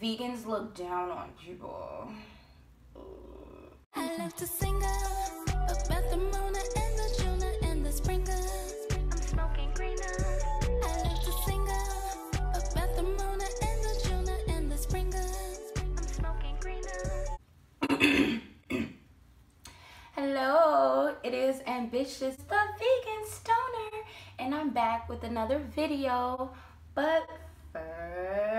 vegans look down on people. I love to sing about the Mona and the Jonah and the Springer. I'm smoking greener. I love to sing about the Mona and the Jonah and the Springer. I'm smoking greener. Hello, it is Ambitiouz the Vegan Stoner, and I'm back with another video. But first,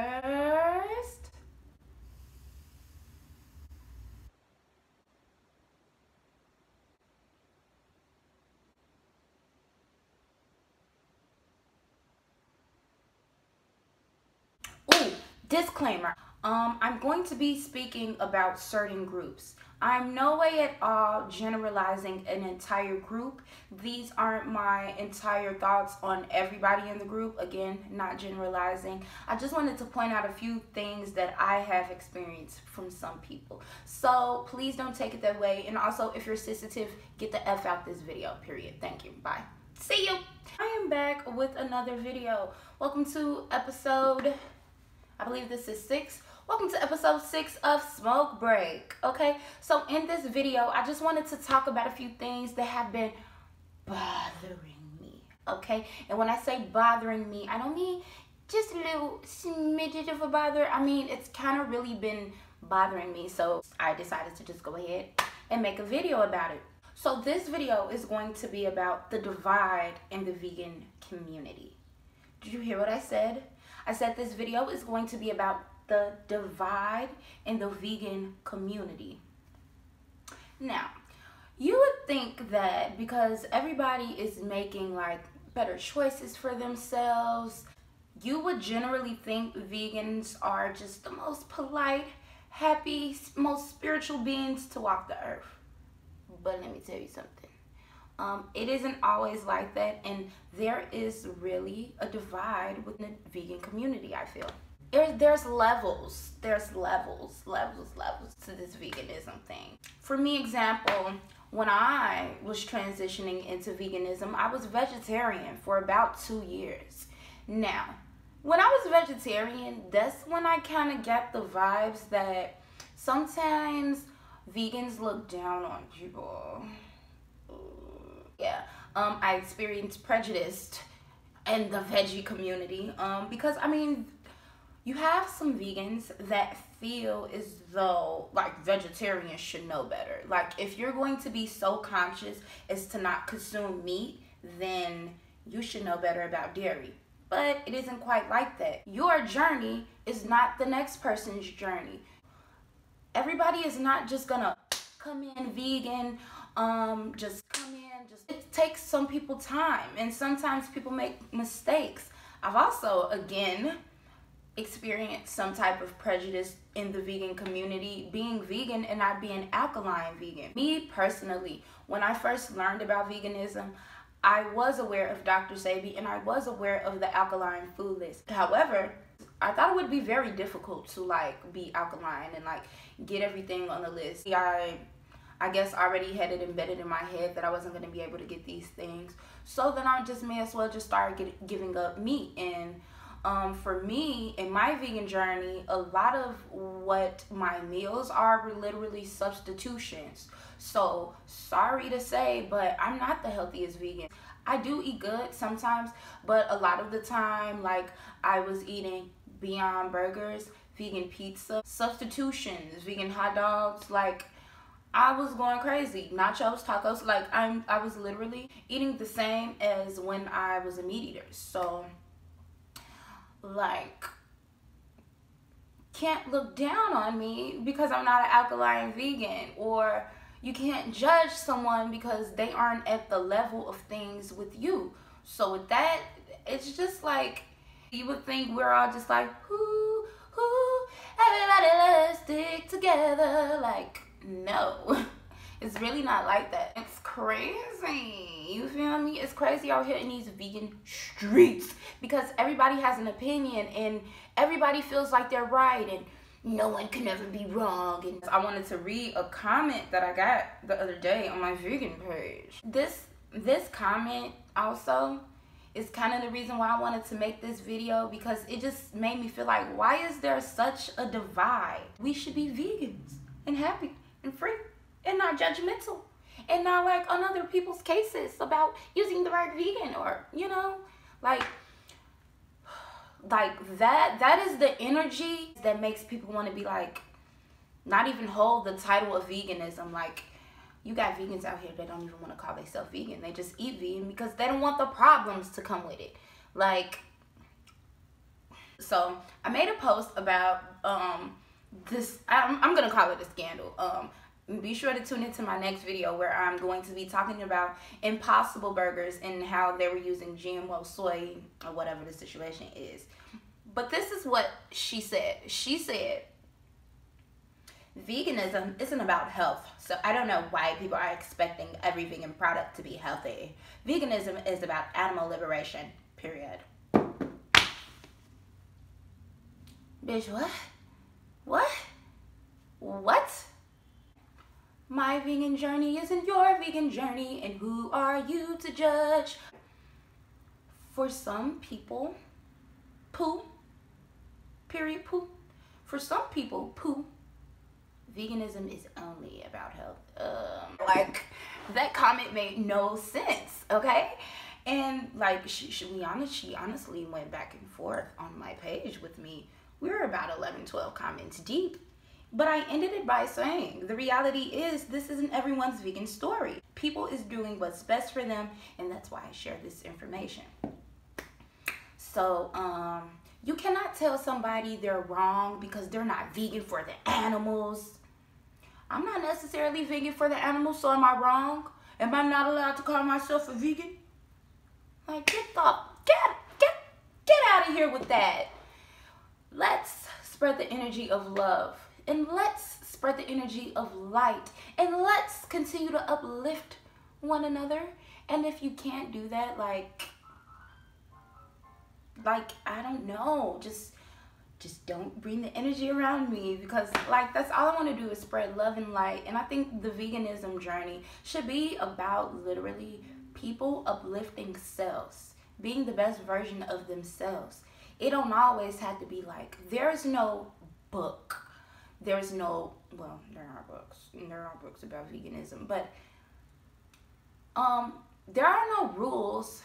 Ooh, disclaimer. Um, I'm going to be speaking about certain groups. I'm no way at all generalizing an entire group. These aren't my entire thoughts on everybody in the group. Again, not generalizing. I just wanted to point out a few things that I have experienced from some people. So please don't take it that way. And also, if you're sensitive, get the F out this video, period. Thank you. Bye. See you. I am back with another video. Welcome to episode I believe this is six. Welcome to episode six of Smoke Break. Okay, so in this video, I just wanted to talk about a few things that have been bothering me. Okay, and when I say bothering me, I don't mean just a little smidget of a bother. I mean, it's kind of really been bothering me. So I decided to just go ahead and make a video about it. So this video is going to be about the divide in the vegan community. Did you hear what I said? I said this video is going to be about the divide in the vegan community. Now, you would think that because everybody is making like better choices for themselves, you would generally think vegans are just the most polite, happy, most spiritual beings to walk the earth. But let me tell you something. Um, it isn't always like that, and there is really a divide within the vegan community. I feel there, there's levels, there's levels, levels, levels to this veganism thing. For me, example, when I was transitioning into veganism, I was vegetarian for about two years. Now, when I was vegetarian, that's when I kind of get the vibes that sometimes vegans look down on people um i experienced prejudice in the veggie community. Um because i mean you have some vegans that feel as though like vegetarians should know better. Like if you're going to be so conscious as to not consume meat then you should know better about dairy. But it isn't quite like that. Your journey is not the next person's journey. Everybody is not just gonna come in vegan um just come in just it takes some people time and sometimes people make mistakes. I've also again experienced some type of prejudice in the vegan community being vegan and not being alkaline vegan. Me personally when i first learned about veganism i was aware of dr Sebi and i was aware of the alkaline food list. However I thought it would be very difficult to like be alkaline and like get everything on the list. I I guess already had it embedded in my head that I wasn't going to be able to get these things. So then I just may as well just start get, giving up meat. And um, for me, in my vegan journey, a lot of what my meals are were literally substitutions. So sorry to say, but I'm not the healthiest vegan. I do eat good sometimes, but a lot of the time, like I was eating Beyond Burgers, vegan pizza, substitutions, vegan hot dogs, like I was going crazy. Nachos, tacos, like I'm I was literally eating the same as when I was a meat eater. So like can't look down on me because I'm not an alkaline vegan or you can't judge someone because they aren't at the level of things with you. So with that, it's just like you would think we're all just like, whoo, whoo, everybody let's stick together. Like, no. It's really not like that. It's crazy. You feel me? It's crazy out here in these vegan streets because everybody has an opinion and everybody feels like they're right and no one can ever be wrong. And I wanted to read a comment that I got the other day on my vegan page. This this comment also is kind of the reason why I wanted to make this video because it just made me feel like why is there such a divide? We should be vegans and happy and free and not judgmental and not like on other people's cases about using the word vegan or you know like like that that is the energy that makes people want to be like not even hold the title of veganism. Like you got vegans out here that don't even want to call themselves vegan. They just eat vegan because they don't want the problems to come with it. Like so i made a post about um this i'm, I'm gonna call it a scandal um be sure to tune into my next video where I'm going to be talking about Impossible Burgers and how they were using GMO soy or whatever the situation is. But this is what she said. She said, veganism isn't about health. So I don't know why people are expecting every vegan product to be healthy. Veganism is about animal liberation, period. Bitch, what? What? What? My vegan journey isn't your vegan journey, and who are you to judge? For some people, poo, period, poo. For some people, poo, veganism is only about health. Um, like, that comment made no sense, okay? And like, she, she, honest, she honestly went back and forth on my page with me. We were about 11, 12 comments deep but I ended it by saying the reality is this isn't everyone's vegan story. People is doing what's best for them, and that's why I share this information. So, um, you cannot tell somebody they're wrong because they're not vegan for the animals. I'm not necessarily vegan for the animals, so am I wrong? Am I not allowed to call myself a vegan? Like, get the, get, get, get out of here with that. Let's spread the energy of love and let's spread the energy of light and let's continue to uplift one another. And if you can't do that like like i don't know. Just just don't bring the energy around me because like that's all i want to do is spread love and light. And i think the veganism journey should be about literally people uplifting selves being the best version of themselves it don't always have to be like there's no book. There's no well there are books there are books about veganism but um there are no rules.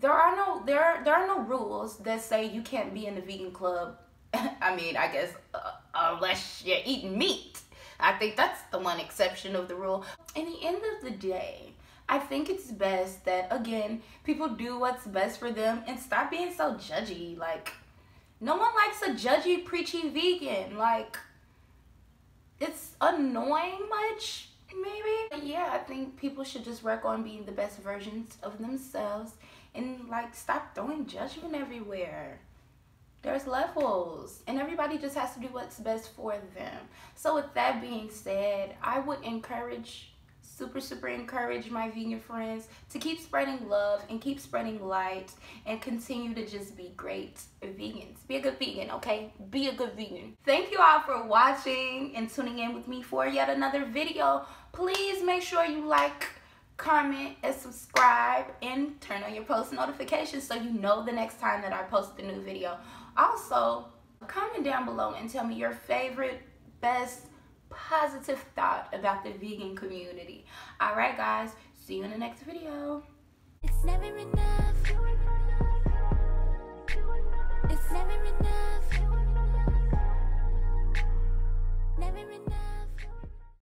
There are no there there are no rules that say you can't be in the vegan club. I mean i guess uh, unless you're eating meat. I think that's the one exception of the rule. In the end of the day i think it's best that again people do what's best for them and stop being so judgy like no one likes a judgy preachy vegan like it's annoying much maybe? But yeah i think people should just work on being the best versions of themselves and like stop throwing judgment everywhere. There's levels and everybody just has to do what's best for them. So with that being said i would encourage super, super encourage my vegan friends to keep spreading love and keep spreading light and continue to just be great vegans. Be a good vegan, okay? Be a good vegan. Thank you all for watching and tuning in with me for yet another video. Please make sure you like, comment, and subscribe, and turn on your post notifications so you know the next time that I post a new video. Also, comment down below and tell me your favorite, best, positive thought about the vegan community. All right, guys, see you in the next video. It's never enough.